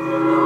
Amen.